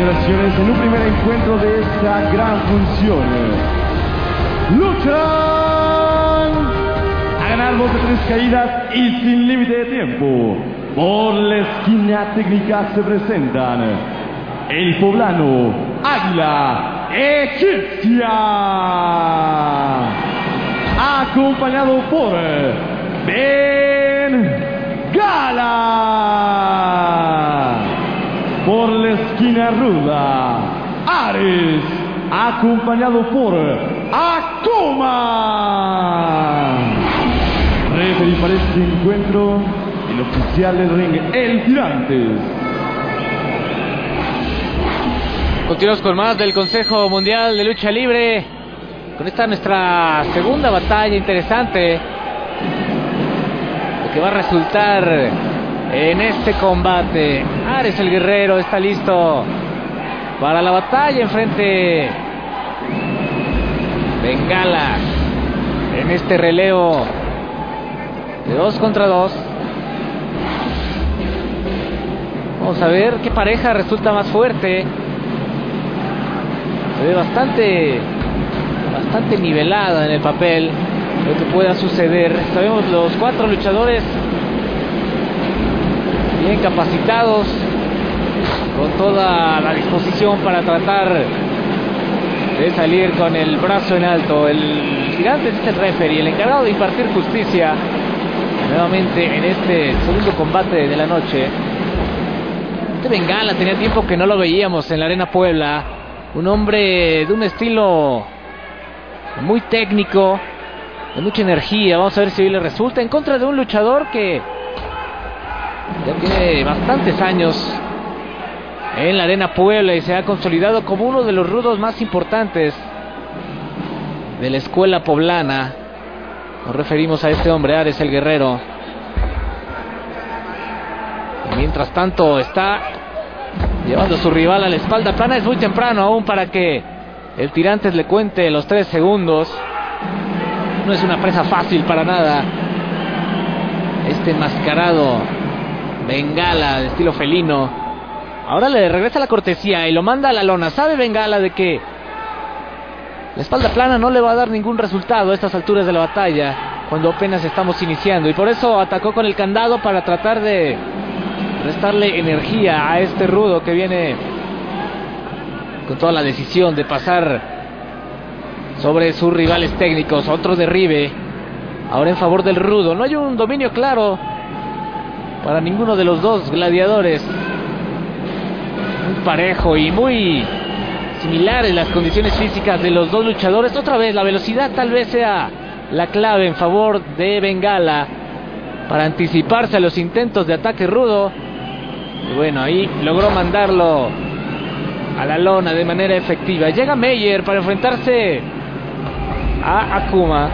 Señoras en un primer encuentro de esta gran función, luchan a ganar dos de tres caídas y sin límite de tiempo. Por la esquina técnica se presentan el poblano Águila Egipcia, acompañado por Ben Gala. Por la esquina ruda, Ares, acompañado por Akuma. Referee para este encuentro, el oficial del ring, el Tirantes. Continuamos con más del Consejo Mundial de Lucha Libre. Con esta nuestra segunda batalla interesante. Lo que va a resultar en este combate. Ares el guerrero está listo para la batalla enfrente. Bengala en este relevo de dos contra dos. Vamos a ver qué pareja resulta más fuerte. Se ve bastante, bastante nivelada en el papel lo que pueda suceder. Sabemos los cuatro luchadores bien capacitados, con toda la disposición para tratar de salir con el brazo en alto. El gigante es el referee, el encargado de impartir justicia nuevamente en este segundo combate de la noche. Este Bengala tenía tiempo que no lo veíamos en la Arena Puebla. Un hombre de un estilo muy técnico, de mucha energía. Vamos a ver si hoy le resulta en contra de un luchador que ya tiene bastantes años en la Arena Puebla y se ha consolidado como uno de los rudos más importantes de la escuela poblana. Nos referimos a este hombre, Ares el Guerrero. Mientras tanto está llevando a su rival a la espalda plana. Es muy temprano aún para que el Tirantes le cuente los tres segundos. No es una presa fácil para nada. Este enmascarado Bengala de estilo felino. Ahora le regresa la cortesía y lo manda a la lona. Sabe Bengala de que la espalda plana no le va a dar ningún resultado a estas alturas de la batalla, cuando apenas estamos iniciando. Y por eso atacó con el candado para tratar de restarle energía a este rudo que viene con toda la decisión de pasar sobre sus rivales técnicos. Otro derribe. Ahora en favor del rudo. No hay un dominio claro para ninguno de los dos gladiadores. Muy parejo y muy similares las condiciones físicas de los dos luchadores. Otra vez, la velocidad tal vez sea la clave en favor de Bengala para anticiparse a los intentos de ataque rudo. Y bueno, ahí logró mandarlo a la lona de manera efectiva. Llega Meyer para enfrentarse a Akuma.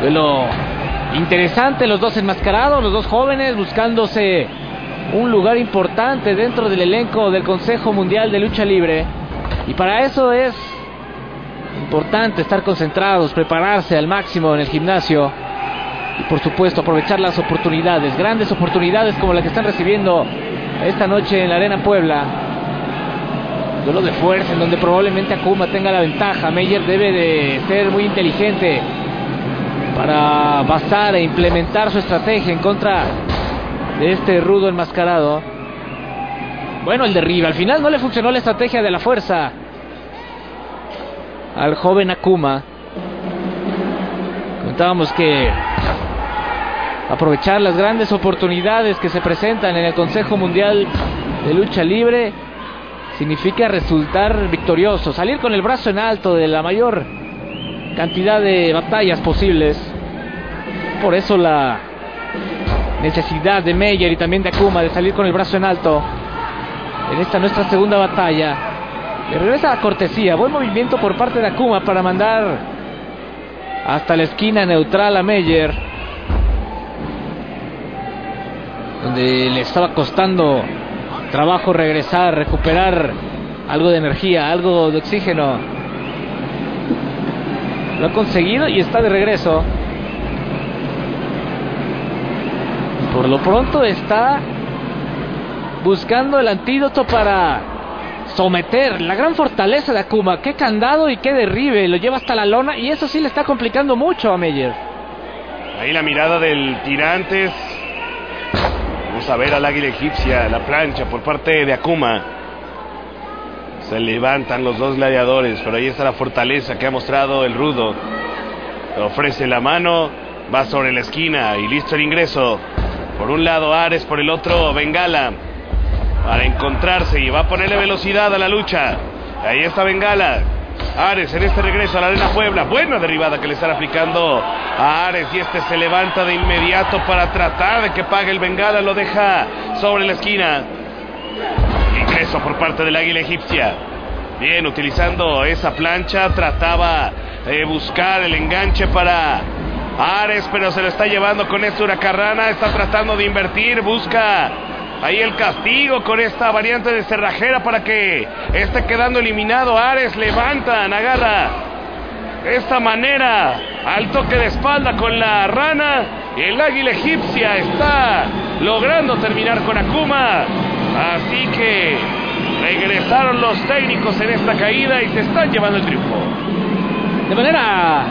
Duelo interesante, los dos enmascarados, los dos jóvenes buscándose un lugar importante dentro del elenco del Consejo Mundial de Lucha Libre. Y para eso es importante estar concentrados, prepararse al máximo en el gimnasio y por supuesto aprovechar las oportunidades, grandes oportunidades como la que están recibiendo esta noche en la Arena Puebla. Duelo de fuerza en donde probablemente Akuma tenga la ventaja. Meyer debe de ser muy inteligente para basar e implementar su estrategia en contra de este rudo enmascarado. Bueno, el derribe. Al final no le funcionó la estrategia de la fuerza al joven Akuma. Contábamos que aprovechar las grandes oportunidades que se presentan en el Consejo Mundial de Lucha Libre significa resultar victorioso, salir con el brazo en alto de la mayor cantidad de batallas posibles. Por eso la necesidad de Meyer y también de Akuma de salir con el brazo en alto en esta nuestra segunda batalla. Le regresa la cortesía, buen movimiento por parte de Akuma para mandar hasta la esquina neutral a Meyer. Donde le estaba costando trabajo regresar, recuperar algo de energía, algo de oxígeno. Lo ha conseguido y está de regreso. Por lo pronto está buscando el antídoto para someter la gran fortaleza de Akuma. Qué candado y qué derribe, lo lleva hasta la lona y eso sí le está complicando mucho a Meyer. Ahí la mirada del Tirantes. Vamos a ver al águila egipcia, la plancha por parte de Akuma. Se levantan los dos gladiadores, pero ahí está la fortaleza que ha mostrado el rudo. Ofrece la mano, va sobre la esquina y listo el ingreso. Por un lado Ares, por el otro Bengala. Para encontrarse y va a ponerle velocidad a la lucha. Ahí está Bengala. Ares en este regreso a la Arena Puebla. Buena derribada que le están aplicando a Ares y este se levanta de inmediato para tratar de que pague el Bengala. Lo deja sobre la esquina. Ingreso por parte del águila egipcia. Bien, utilizando esa plancha trataba de buscar el enganche para Ares, pero se lo está llevando con esta huracarrana. Está tratando de invertir, busca Ahí el castigo con esta variante de cerrajera para que esté quedando eliminado. Ares levantan, agarra de esta manera al toque de espalda con la rana. El águila egipcia está logrando terminar con Akuma. Así que regresaron los técnicos en esta caída y se están llevando el triunfo. De manera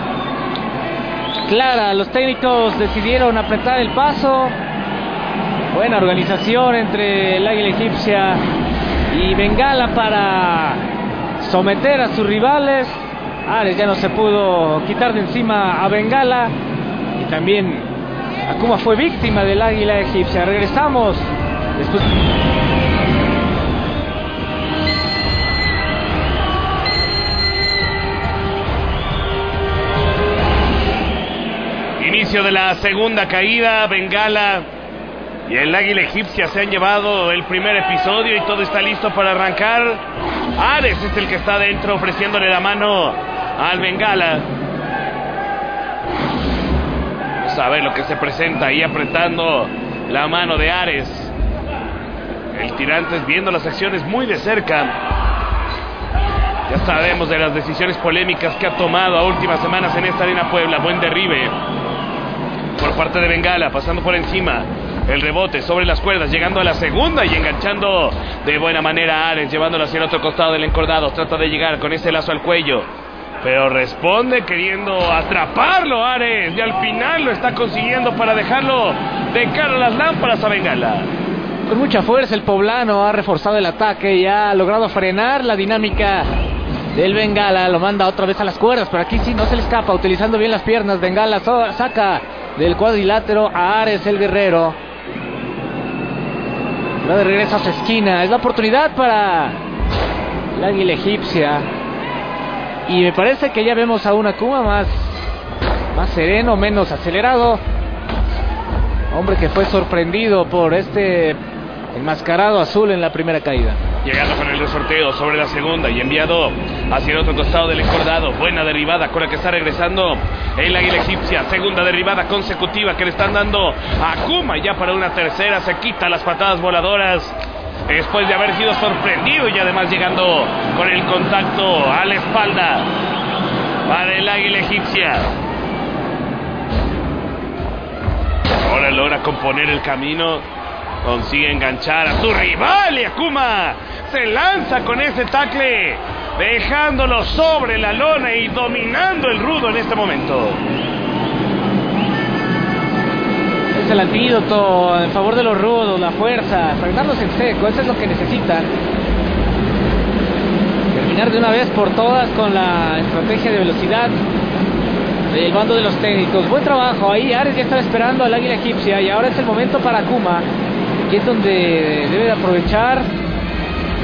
clara, los técnicos decidieron apretar el paso Buena organización entre el Águila Egipcia y Bengala para someter a sus rivales. Ares ya no se pudo quitar de encima a Bengala y también Akuma fue víctima del Águila Egipcia. Regresamos. Inicio de la segunda caída, Bengala y el águila egipcia se han llevado el primer episodio y todo está listo para arrancar. Ares es el que está dentro ofreciéndole la mano al Bengala. Vamos a ver lo que se presenta ahí apretando la mano de Ares. El Tirantes viendo las acciones muy de cerca. Ya sabemos de las decisiones polémicas que ha tomado a últimas semanas en esta arena Puebla. Buen derribe por parte de Bengala, pasando por encima. El rebote sobre las cuerdas, llegando a la segunda y enganchando de buena manera a Ares, llevándolo hacia el otro costado del encordado. Trata de llegar con ese lazo al cuello. Pero responde queriendo atraparlo Ares. Y al final lo está consiguiendo para dejarlo de cara a las lámparas a Bengala. Con mucha fuerza el poblano ha reforzado el ataque y ha logrado frenar la dinámica del Bengala. Lo manda otra vez a las cuerdas, pero aquí sí no se le escapa, utilizando bien las piernas. Bengala saca del cuadrilátero a Ares el guerrero. Va de regreso a su esquina. Es la oportunidad para el águila egipcia. Y me parece que ya vemos a una Kuma más, más sereno, menos acelerado. Hombre que fue sorprendido por este enmascarado azul en la primera caída. Llegando con el resorteo sobre la segunda y enviado hacia el otro costado del encordado. Buena derribada con la que está regresando el águila egipcia. Segunda derribada consecutiva que le están dando a Kuma ya para una tercera. Se quita las patadas voladoras. Después de haber sido sorprendido y además llegando con el contacto a la espalda para el águila egipcia. Ahora logra componer el camino. Consigue enganchar a su rival y Akuma se lanza con ese tackle dejándolo sobre la lona y dominando el rudo en este momento. Es el antídoto en favor de los rudos, la fuerza, frenarlos en seco, eso es lo que necesitan. Terminar de una vez por todas con la estrategia de velocidad del bando de los técnicos. Buen trabajo, ahí Ares ya estaba esperando al águila egipcia y ahora es el momento para Kuma, que es donde debe de aprovechar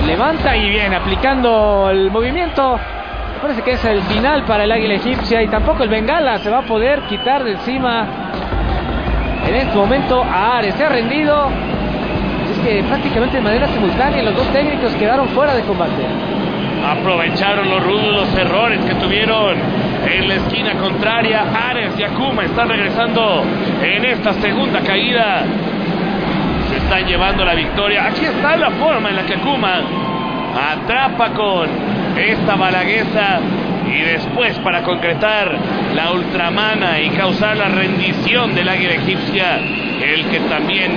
Levanta y viene aplicando el movimiento. Parece que es el final para el águila egipcia y tampoco el bengala se va a poder quitar de encima en este momento a Ares. Se ha rendido. Es que prácticamente de manera simultánea los dos técnicos quedaron fuera de combate. Aprovecharon los rudos errores que tuvieron en la esquina contraria. Ares y Akuma están regresando en esta segunda caída están llevando la victoria. Aquí está la forma en la que Kuma atrapa con esta balaguesa y después para concretar la ultramana y causar la rendición del águila egipcia, el que también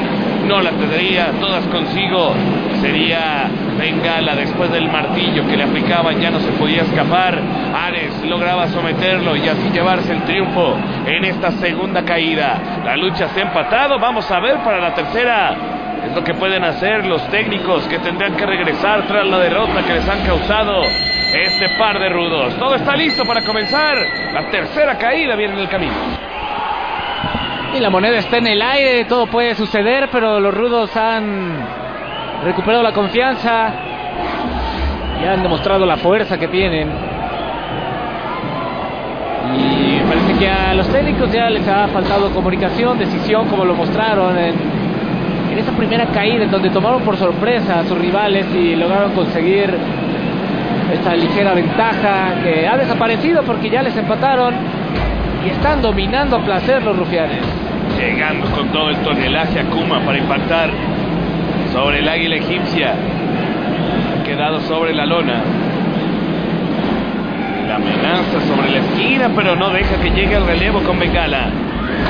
no la tendría todas consigo. Sería Bengala después del martillo que le aplicaban, ya no se podía escapar. Ares lograba someterlo y así llevarse el triunfo en esta segunda caída. La lucha se ha empatado, vamos a ver para la tercera. Es lo que pueden hacer los técnicos que tendrán que regresar tras la derrota que les han causado este par de rudos. Todo está listo para comenzar. La tercera caída viene en el camino. Y la moneda está en el aire, todo puede suceder, pero los rudos han recuperado la confianza y han demostrado la fuerza que tienen. Y parece que a los técnicos ya les ha faltado comunicación, decisión, como lo mostraron en, en esa primera caída, en donde tomaron por sorpresa a sus rivales y lograron conseguir esta ligera ventaja que ha desaparecido porque ya les empataron y están dominando a placer los rufianes. Llegando con todo el tonelaje a Kuma para impactar sobre el águila egipcia. Ha quedado sobre la lona. La amenaza sobre la esquina, pero no deja que llegue el relevo con Bengala.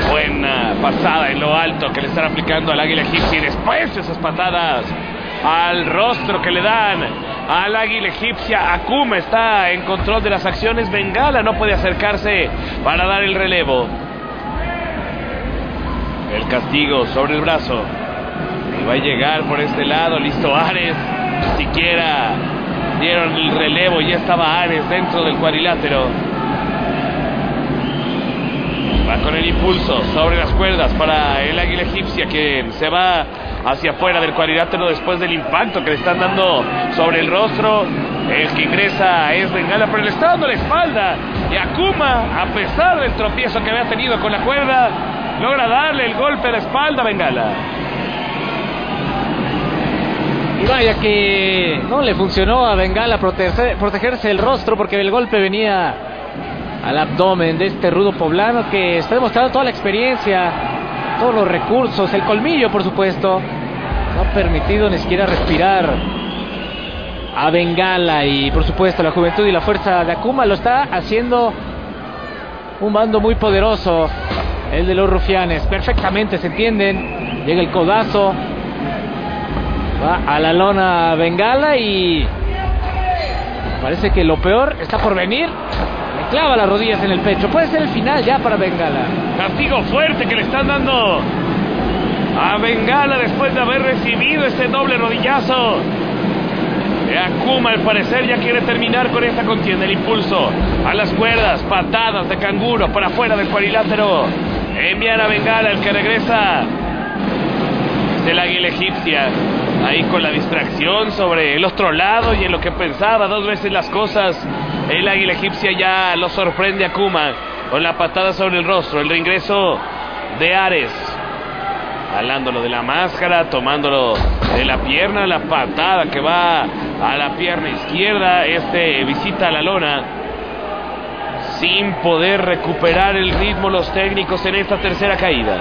Buena pasada en lo alto que le están aplicando al águila egipcia y después esas patadas al rostro que le dan al águila egipcia. Akuma está en control de las acciones. Bengala no puede acercarse para dar el relevo. El castigo sobre el brazo. Y va a llegar por este lado. Listo Ares. Ni siquiera dieron el relevo. Ya estaba Ares dentro del cuadrilátero. Con el impulso sobre las cuerdas para el águila egipcia que se va hacia afuera del cuadrilátero después del impacto que le están dando sobre el rostro. El que ingresa es Bengala, pero le está dando la espalda. Y Akuma, a pesar del tropiezo que había tenido con la cuerda, logra darle el golpe a la espalda a Bengala. Y vaya que no le funcionó a Bengala protegerse el rostro porque el golpe venía al abdomen de este rudo poblano que está demostrando toda la experiencia, todos los recursos, el colmillo por supuesto. No ha permitido ni siquiera respirar a Bengala y por supuesto la juventud y la fuerza de Akuma lo está haciendo un bando muy poderoso, el de los rufianes. Perfectamente se entienden. Llega el codazo. Va a la lona Bengala y parece que lo peor está por venir. Clava las rodillas en el pecho. Puede ser el final ya para Bengala. Castigo fuerte que le están dando a Bengala después de haber recibido ese doble rodillazo. Akuma al parecer ya quiere terminar con esta contienda. El impulso a las cuerdas, patadas de canguro para afuera del cuadrilátero. Envían a Bengala el que regresa del águila egipcia. Ahí con la distracción sobre el otro lado y en lo que pensaba dos veces las cosas. El águila egipcia ya lo sorprende a Akuma con la patada sobre el rostro. El reingreso de Ares jalándolo de la máscara, tomándolo de la pierna, la patada que va a la pierna izquierda, este visita a la lona, sin poder recuperar el ritmo los técnicos en esta tercera caída.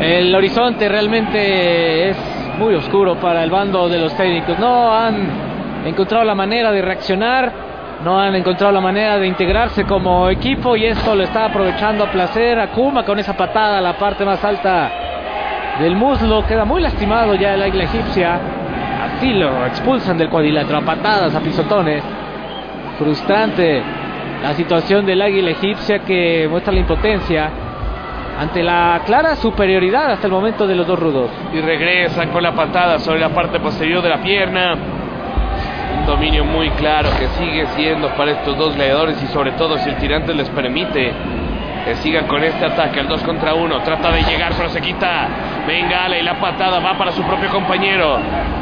El horizonte realmente es muy oscuro para el bando de los técnicos. No han encontrado la manera de reaccionar, no han encontrado la manera de integrarse como equipo y esto lo está aprovechando a placer Akuma con esa patada a la parte más alta del muslo. Queda muy lastimado ya el águila egipcia. Así lo expulsan del cuadrilátero a patadas, a pisotones. Frustrante la situación del águila egipcia que muestra la impotencia ante la clara superioridad hasta el momento de los dos rudos. Y regresan con la patada sobre la parte posterior de la pierna. Dominio muy claro que sigue siendo para estos dos gladiadores y sobre todo si el tirante les permite que sigan con este ataque al 2 contra 1. Trata de llegar pero se quita Bengala y la patada va para su propio compañero.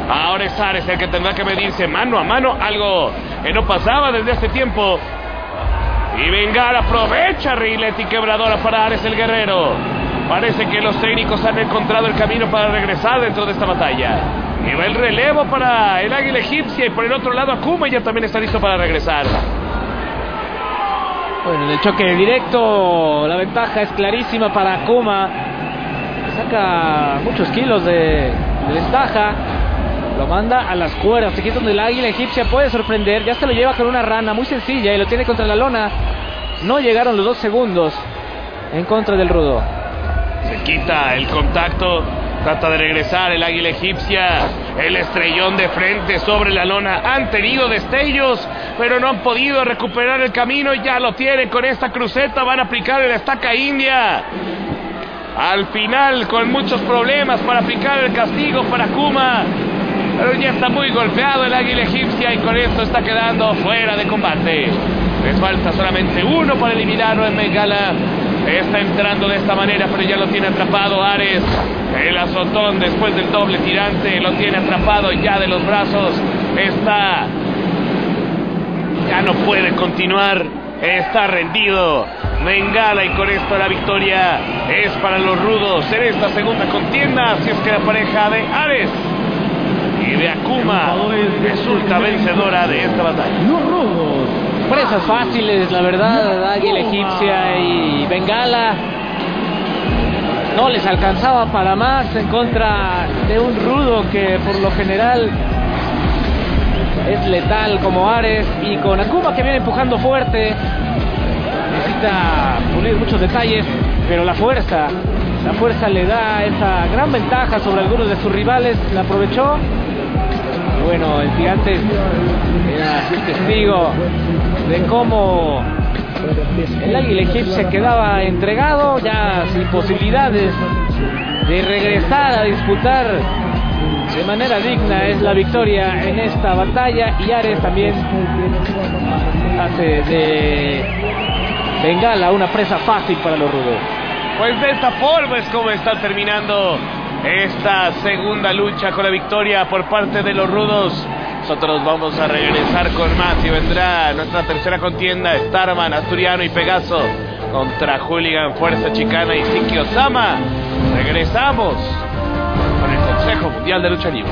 Ahora es Ares el que tendrá que medirse mano a mano, algo que no pasaba desde hace tiempo. Y Bengala aprovecha Riletti quebradora para Ares el guerrero. Parece que los técnicos han encontrado el camino para regresar dentro de esta batalla. Y va el relevo para el águila egipcia y por el otro lado Akuma ya también está listo para regresar. Bueno, en el choque directo la ventaja es clarísima para Akuma. Saca muchos kilos de, de ventaja. Lo manda a las cuerdas. Aquí es donde el águila egipcia puede sorprender. Ya se lo lleva con una rana muy sencilla y lo tiene contra la lona. No llegaron los dos segundos en contra del rudo. Se quita el contacto Trata de regresar el águila egipcia. El estrellón de frente sobre la lona. Han tenido destellos, pero no han podido recuperar el camino. Ya lo tienen con esta cruceta. Van a aplicar el estaca india. Al final, con muchos problemas para aplicar el castigo para Kuma. Pero ya está muy golpeado el águila egipcia y con esto está quedando fuera de combate. Les falta solamente uno para eliminarlo en Bengala. Está entrando de esta manera, pero ya lo tiene atrapado Ares. El azotón después del doble tirante lo tiene atrapado ya de los brazos. Está. Ya no puede continuar. Está rendido. Bengala y con esto la victoria es para los rudos en esta segunda contienda. Así es que la pareja de Ares y de Akuma resulta vencedora de esta batalla. Los rudos. Presas fáciles, la verdad, Águila Egipcia y Bengala. No les alcanzaba para más en contra de un rudo que por lo general es letal como Ares y con Akuma que viene empujando fuerte. Necesita pulir muchos detalles, pero la fuerza, la fuerza le da esa gran ventaja sobre algunos de sus rivales. La aprovechó bueno, el gigante era testigo de cómo el águila egipcia quedaba entregado, ya sin posibilidades de regresar a disputar de manera digna es la victoria en esta batalla y Ares también hace de Bengala una presa fácil para los rudos. Pues de esta forma es como está terminando esta segunda lucha con la victoria por parte de los rudos. Nosotros vamos a regresar con más y vendrá nuestra tercera contienda, Starman, Asturiano y Pegaso contra Hooligan, Fuerza Chicana y Siki Osama. Regresamos con el Consejo Mundial de Lucha Libre.